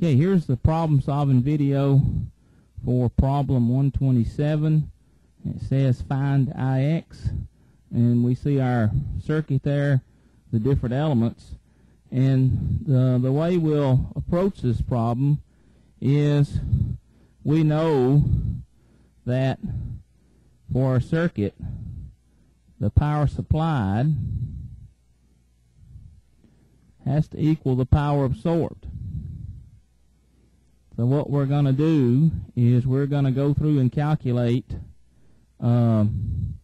Okay, here's the problem solving video for problem 127. It says find Ix, and we see our circuit there, the different elements. And the, the way we'll approach this problem is we know that for a circuit, the power supplied has to equal the power absorbed. So what we're going to do is we're going to go through and calculate um,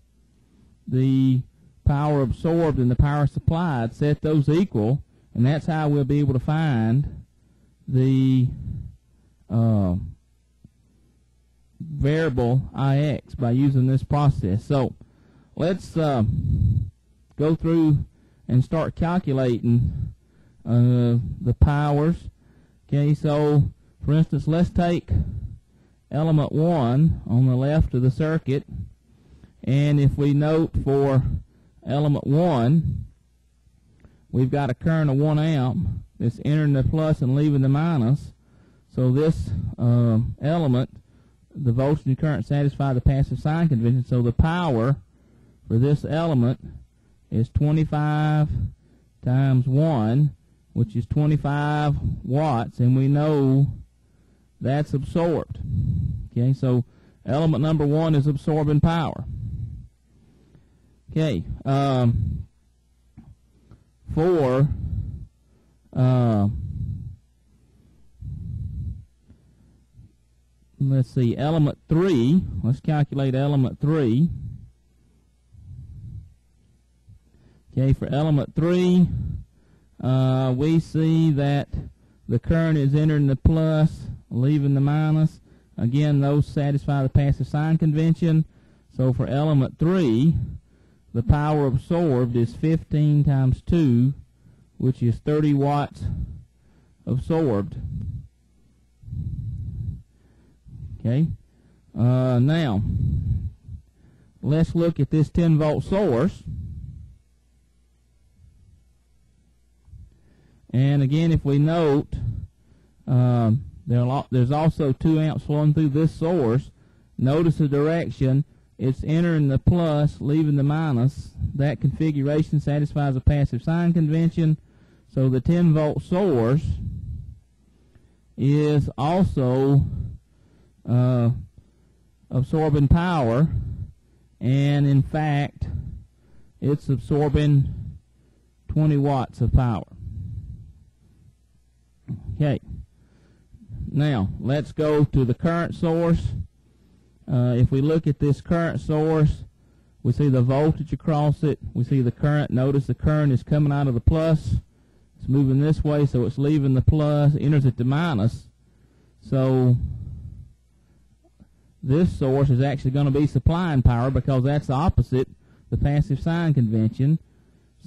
the power absorbed and the power supplied, set those equal, and that's how we'll be able to find the uh, variable Ix by using this process. So let's uh, go through and start calculating uh, the powers. Okay, so for instance, let's take element 1 on the left of the circuit, and if we note for element 1, we've got a current of 1 amp that's entering the plus and leaving the minus. So this uh, element, the voltage and current satisfy the passive sign convention. So the power for this element is 25 times 1, which is 25 watts, and we know that's absorbed. Okay, so element number one is absorbing power. Okay, um, for uh, let's see, element three. Let's calculate element three. Okay, for element three, uh, we see that the current is entering the plus leaving the minus. Again, those satisfy the passive sign convention. So for element 3, the power absorbed is 15 times 2, which is 30 watts absorbed. Okay. Uh, now, let's look at this 10 volt source. And again, if we note, um, there's also 2 amps flowing through this source. Notice the direction. It's entering the plus, leaving the minus. That configuration satisfies a passive sign convention. So the 10 volt source is also uh, absorbing power. And in fact, it's absorbing 20 watts of power. Okay. Now, let's go to the current source. Uh, if we look at this current source, we see the voltage across it. We see the current. Notice the current is coming out of the plus. It's moving this way, so it's leaving the plus, enters at the minus. So this source is actually going to be supplying power because that's the opposite, the passive sign convention.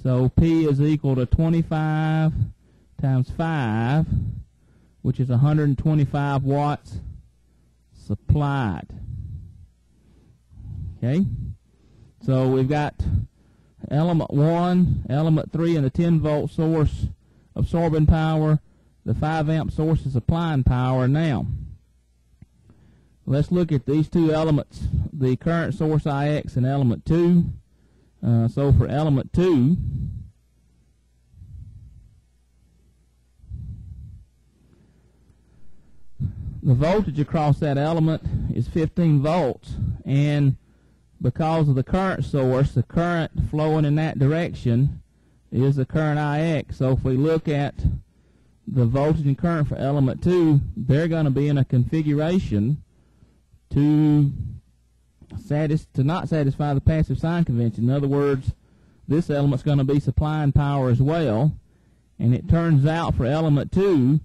So P is equal to 25 times 5 which is 125 watts supplied. Okay? So we've got element 1, element 3, and the 10 volt source absorbing power. The 5 amp source is supplying power. Now, let's look at these two elements, the current source IX and element 2. Uh, so for element 2, the voltage across that element is 15 volts and because of the current source the current flowing in that direction is the current IX so if we look at the voltage and current for element 2 they're going to be in a configuration to satis to not satisfy the passive sign convention. In other words this element's going to be supplying power as well and it turns out for element 2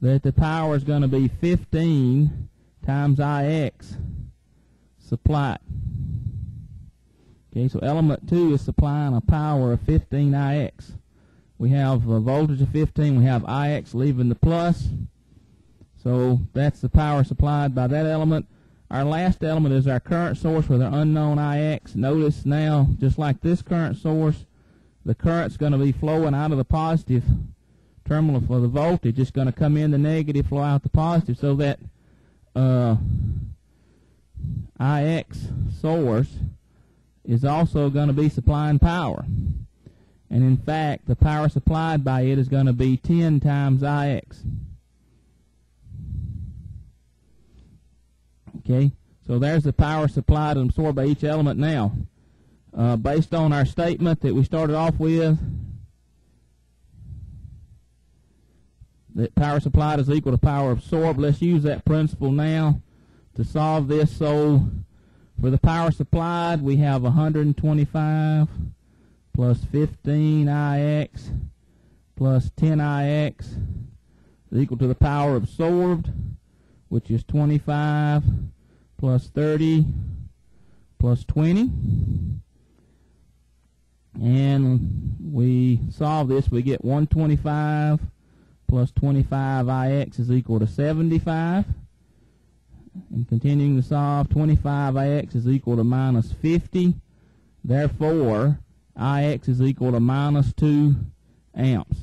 that the power is going to be 15 times Ix supplied. Okay, so element 2 is supplying a power of 15 Ix. We have a voltage of 15, we have Ix leaving the plus. So that's the power supplied by that element. Our last element is our current source with our unknown Ix. Notice now, just like this current source, the current's going to be flowing out of the positive terminal for the voltage. It's going to come in the negative, flow out the positive, so that uh, IX source is also going to be supplying power. And in fact, the power supplied by it is going to be 10 times IX. Okay, so there's the power supplied and absorbed by each element now. Uh, based on our statement that we started off with, that power supplied is equal to power absorbed. Let's use that principle now to solve this. So for the power supplied, we have 125 plus 15ix plus 10ix is equal to the power absorbed, which is 25 plus 30 plus 20. And we solve this, we get 125 plus 25ix is equal to 75. And continuing to solve, 25ix is equal to minus 50. Therefore, ix is equal to minus 2 amps.